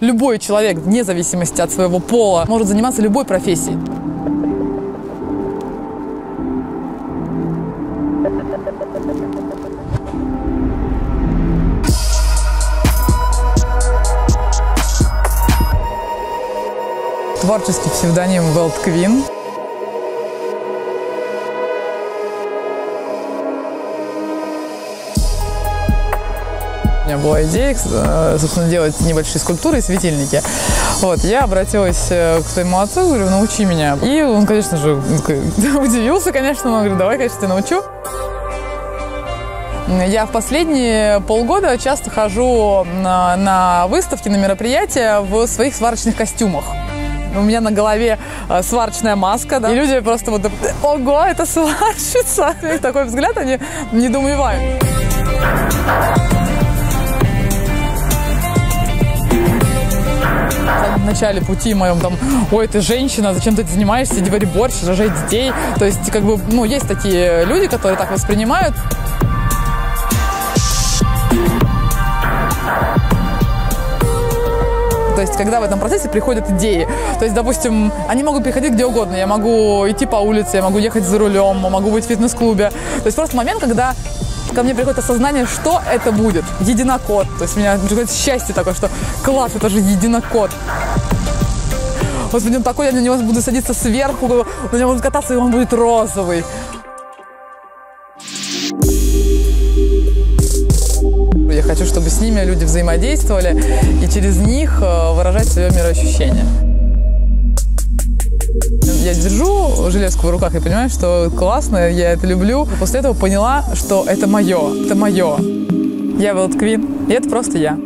Любой человек, вне зависимости от своего пола, может заниматься любой профессией. Творческий псевдоним World Queen. Меня была идея, собственно, делать небольшие скульптуры и светильники. Вот, я обратилась э, к своему отцу, говорю, научи меня. И он, конечно же, удивился, конечно, но говорит, давай, конечно, тебя научу. Я в последние полгода часто хожу на, на выставки, на мероприятия в своих сварочных костюмах. У меня на голове э, сварочная маска, да, и люди просто вот, ого, это сварщица. У такой взгляд, они недоумевают. В начале пути моем там, ой, ты женщина, зачем ты занимаешься, иди вари борщ, рожай детей. То есть, как бы, ну, есть такие люди, которые так воспринимают. То есть, когда в этом процессе приходят идеи. То есть, допустим, они могут приходить где угодно. Я могу идти по улице, я могу ехать за рулем, могу быть в фитнес-клубе. То есть, просто момент, когда ко мне приходит осознание, что это будет. Единокод. То есть у меня приходит счастье такое, что класс, это же единокод. Господи, он такой, я на него буду садиться сверху, на него буду кататься, и он будет розовый. Я хочу, чтобы с ними люди взаимодействовали и через них э, выражать свое мироощущение. Держу железку в руках и понимаю, что классно, я это люблю. После этого поняла, что это мое, это мое. Я World Queen, и это просто я.